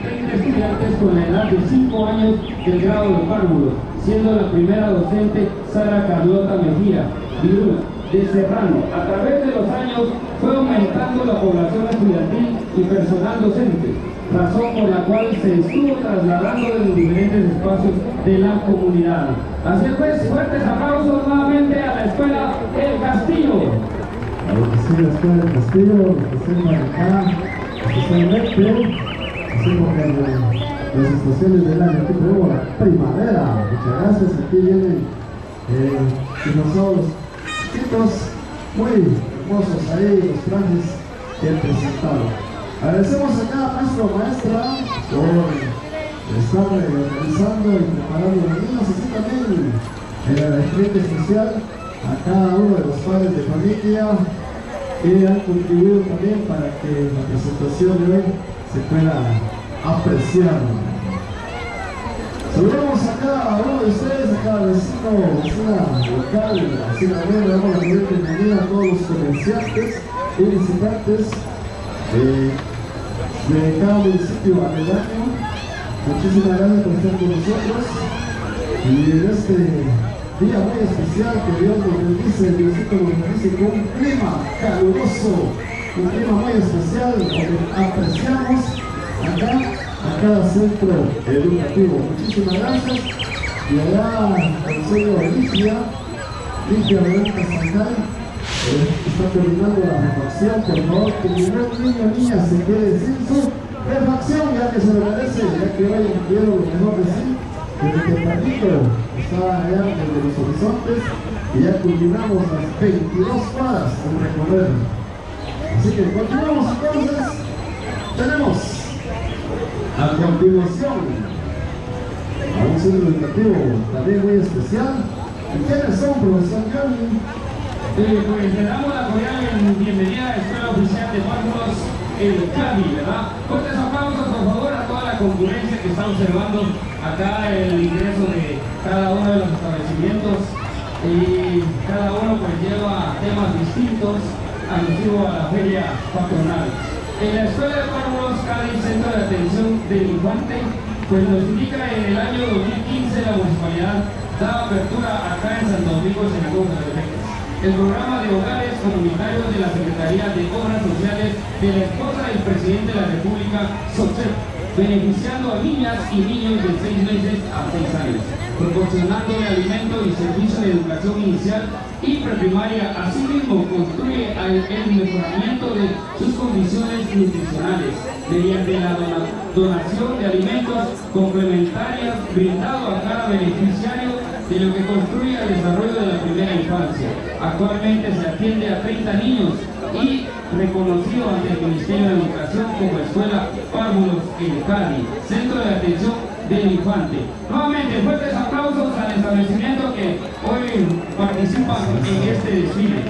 30 estudiantes con la edad de 5 años del grado de párvulo, siendo la primera docente Sara Carlota Mejía, Virula, de Serrano. A través de los años fue aumentando la población estudiantil y personal docente, razón por la cual se estuvo trasladando de los diferentes espacios de la comunidad. Así pues, fuertes aplausos nuevamente a la escuela El Castillo. A la escuela del Castillo, las estaciones del año. Aquí tenemos la primavera. Muchas gracias. Aquí vienen eh, dinosaurios chiquitos, muy hermosos ahí, los trajes que han presentado. Agradecemos acá a nuestra maestra por estar organizando y preparando los niños, así también el agradecimiento especial a cada uno de los padres de familia que han contribuido también para que la presentación de hoy se pueda apreciar. Saludamos a cada uno de ustedes, a cada vecino, vecina local, vecina buena, damos la bienvenida a todos los comerciantes y visitantes eh, de cada municipio aledaño. Muchísimas gracias por estar con nosotros. Y en este día muy especial que Dios nos bendice, Diosito nos bendice con un clima caluroso, un clima muy especial donde apreciamos acá a cada centro educativo. Muchísimas gracias. Y allá el señor Ligia, Ligia Roberta Sandal, eh, está terminando la refacción. Por favor, que ningún niño niña se quede sin su refacción, ya que se lo merece, ya que hoy quiero lo mejor de sí. Desde tempranito estaba allá desde los horizontes y ya culminamos las 22 cuadras en recorrer. Así que continuamos entonces. Tenemos a continuación a un centro educativo también muy especial. ¿Y quiénes son, profesor Johnny? Eh, pues le damos la cordial bienvenida a la Escuela Oficial de Párvulos, el CADI, ¿verdad? Fuertes aplausos, por favor, a toda la concurrencia que está observando acá el ingreso de cada uno de los establecimientos y cada uno pues lleva temas distintos alusivos a la feria patronal. En la Escuela de Párvulos, CADI, Centro de Atención del Infante, pues nos indica en el año 2015 la municipalidad da apertura acá en Santo Domingo, Efectos el programa de hogares comunitarios de la Secretaría de Obras Sociales de la esposa del presidente de la República, SOCEP, beneficiando a niñas y niños de 6 meses a 6 años, proporcionándole alimento y servicio de educación inicial y preprimaria. Asimismo, construye el mejoramiento de sus condiciones nutricionales mediante la donación de alimentos complementarios brindado a cada beneficiario de lo que construye el desarrollo de la primera infancia. Actualmente se atiende a 30 niños y reconocido ante el Ministerio de Educación como Escuela Párvulos en Cali, Centro de Atención del Infante. Nuevamente, fuertes aplausos al establecimiento que hoy participa en este desfile.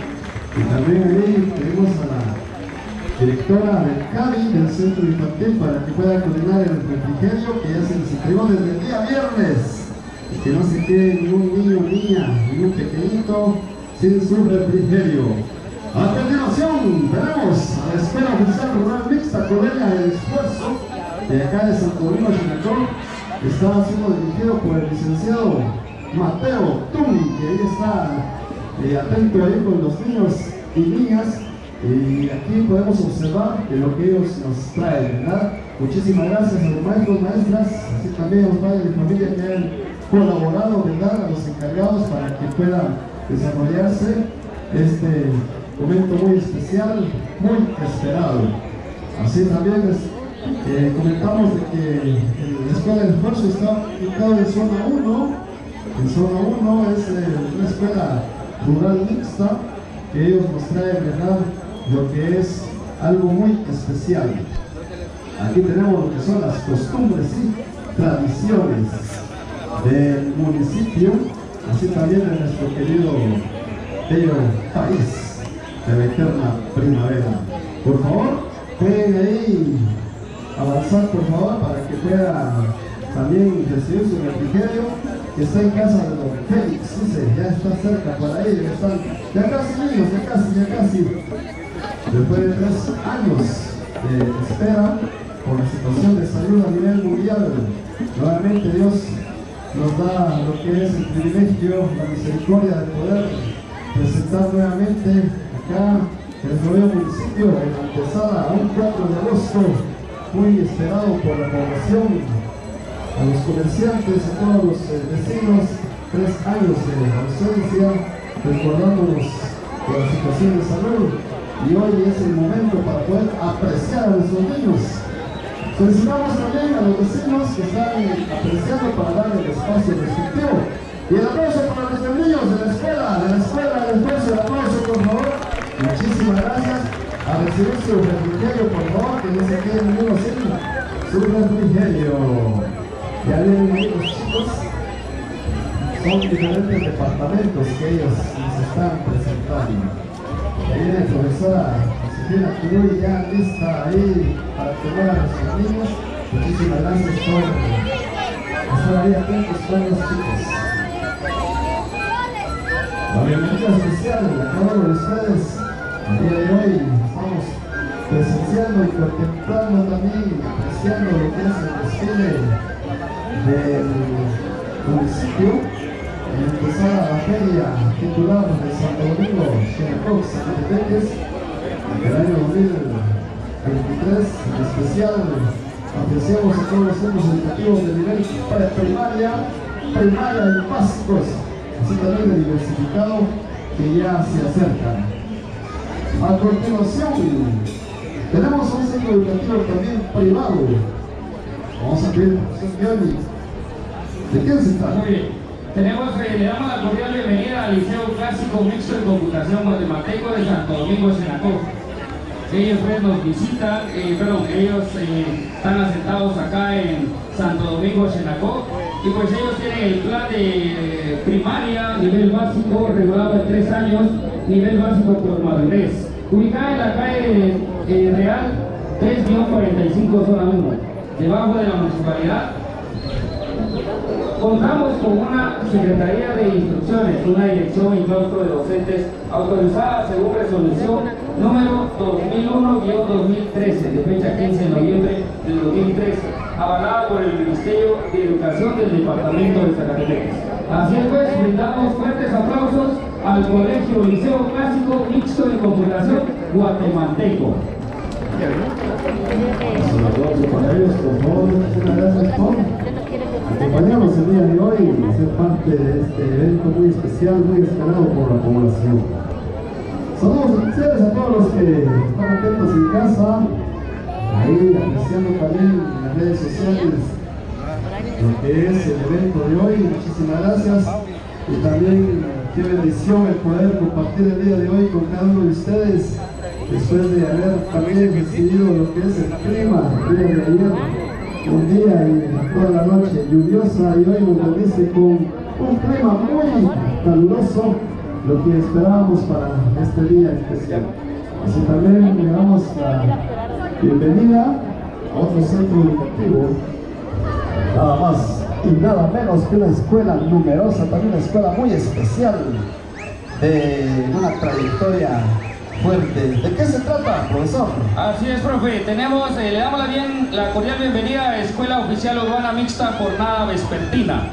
Y también ahí tenemos a la directora del CADI del Centro Infantil para que pueda coordinar el refrigerio que ya se les desde el día viernes que no se quede ningún niño niña, ningún pequeñito sin su refrigerio. A continuación tenemos a la Escuela Oficial Rural Mixta Corelia del Esfuerzo de acá de Santo Domingo Chinacón está siendo dirigido por el licenciado Mateo Tum, que ahí está eh, atento ahí con los niños y niñas y aquí podemos observar que lo que ellos nos traen, ¿verdad? Muchísimas gracias a los maestros, maestras, así también a los padres de familia que han colaborado, ¿verdad? A los encargados para que pueda desarrollarse este momento muy especial, muy esperado. Así también les eh, comentamos de que la Escuela de Esfuerzo está ubicada en zona 1. En zona 1 es eh, una escuela rural mixta que ellos nos traen, ¿verdad? Lo que es algo muy especial. Aquí tenemos lo que son las costumbres y tradiciones del municipio, así también de nuestro querido bello país de la eterna primavera. Por favor, pueden ahí avanzar por favor para que pueda también recibir su refrigerio que está en casa de don Félix, dice, ya está cerca por ahí, ya están, ya casi niños, ya casi, ya casi. Después de tres años de espera, por la situación de salud a nivel mundial. Nuevamente Dios nos da lo que es el privilegio, la misericordia de poder presentar nuevamente acá en el nuevo municipio, en la antesala, un 4 de agosto, muy esperado por la población, a los comerciantes, a todos los eh, vecinos, tres años de ausencia, recordándonos la situación de salud y hoy es el momento para poder apreciar a nuestros niños. Solicitamos también a los vecinos que están apreciando para darle el espacio respectivo. Y el aplauso para nuestros niños de la escuela, de la escuela, el esfuerzo, el aplauso por favor. Muchísimas gracias. A recibir su refrigerio, por favor, que no se quede ninguno sin su refrigerio. Ya vienen los chicos. Son diferentes departamentos que ellos nos están presentando. Ahí viene la profesora Josefina Turuy ya lista ahí para tener a nuestros niños. Muchísimas gracias por estar ahí atentos con los chicos. La bienvenida especial a cada uno de ustedes. El hoy estamos presenciando y contemplando también, apreciando lo que es el del municipio. En empezar a la feria titular de Santo Domingo, Xenacox, Zacatepeques, del año 2023, en especial apreciamos a todos los centros educativos de nivel primaria, primaria y básicos, así también de diversificado, que ya se acercan. A continuación, tenemos un centro educativo también privado. Vamos a ver, ¿de qué se trata? Muy bien. Tenemos, eh, le damos la cordial bienvenida al Liceo Clásico Mixto en Computación Matemático de Santo Domingo, Senacó. Ellos pues, nos visitan, eh, perdón, ellos eh, están asentados acá en Santo Domingo, Senacó. Y pues ellos tienen el plan de primaria, nivel básico, regulado de tres años, nivel básico por madurez. Ubicada en la calle eh, Real 3-45 zona 1, debajo de la municipalidad. Contamos con una Secretaría de Instrucciones, una dirección y claustro de docentes autorizada según resolución número 2001-2013 de fecha 15 de noviembre del 2013, avalada por el Ministerio de Educación del Departamento de Zacatecas. Así es pues, brindamos fuertes aplausos al Colegio Liceo Clásico Mixto de Computación Guatemalteco. Para ellos, por favor. Muchas gracias por acompañarnos el día de hoy y ser parte de este evento muy especial, muy esperado por la población. Saludos a todos los que están atentos en casa, ahí apreciando también en las redes sociales lo que es el evento de hoy. Muchísimas gracias y también qué bendición el poder compartir el día de hoy con cada uno de ustedes después de haber también recibido lo que es el clima el día de ayer, un día y toda la noche lluviosa y hoy nos bendice con un clima muy caluroso, lo que esperábamos para este día especial. Así también le damos la bienvenida a otro centro educativo, nada más y nada menos que una escuela numerosa, también una escuela muy especial, de una trayectoria fuerte. ¿De qué se trata, profesor? Así es, profe. Tenemos, eh, le damos la, bien, la cordial bienvenida a Escuela Oficial Urbana Mixta Jornada Vespertina.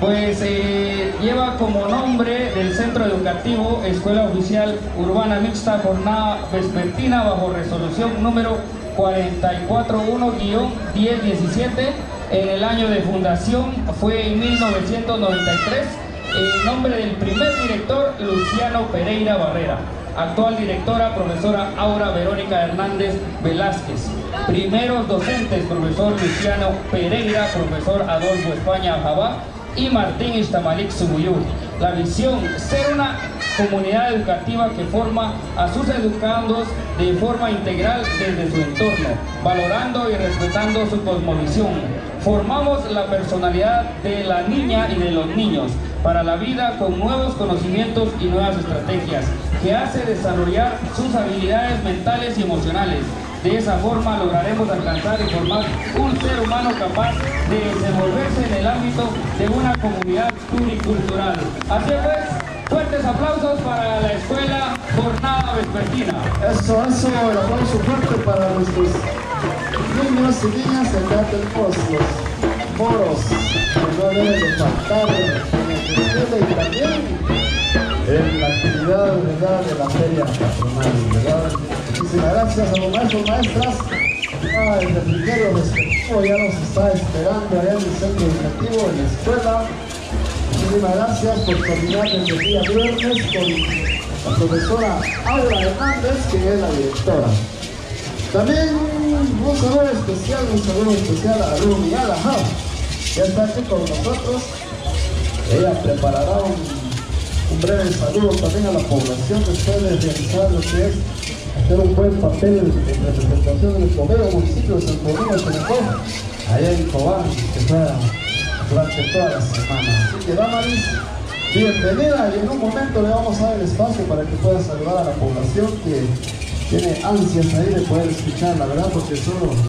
Pues eh, lleva como nombre del centro educativo Escuela Oficial Urbana Mixta Jornada Vespertina bajo resolución número 441-1017. En el año de fundación fue en 1993. En nombre del primer director Luciano Pereira Barrera actual directora, profesora Aura Verónica Hernández Velázquez. Primeros docentes, profesor Luciano Pereira, profesor Adolfo España Jabá y Martín Istamalik Subuyur. La visión, ser una comunidad educativa que forma a sus educandos de forma integral desde su entorno, valorando y respetando su cosmovisión. Formamos la personalidad de la niña y de los niños para la vida con nuevos conocimientos y nuevas estrategias que hace desarrollar sus habilidades mentales y emocionales. De esa forma lograremos alcanzar y formar un ser humano capaz de desenvolverse en el ámbito de una comunidad pluricultural. Así pues, fuertes aplausos para la Escuela Jornada Vespertina. Eso, eso, el aplauso fuerte para nuestros niños y niñas acá tenemos los moros que no deben de faltar en desfile y también en la actividad ¿verdad? de la feria patronal. Muchísimas gracias a los maestros, maestras. Ah, el refrigerio respectivo ya nos está esperando allá en el centro educativo, en la escuela. Muchísimas gracias por desde el día viernes con la profesora Aura Hernández, que es la directora. También un saludo especial, un saludo especial a Rumi Alaja. Ya está aquí con nosotros. Ella preparará un, un breve saludo también a la población después de realizar lo que es hacer un buen papel en representación del Comeo municipio de Santo Domingo, Chenecó, allá en Cobán, que fue durante toda la semana. Así que Damaris, bienvenida y en un momento le vamos a dar el espacio para que pueda saludar a la población que tiene ansias ahí de poder escuchar, la verdad, porque solo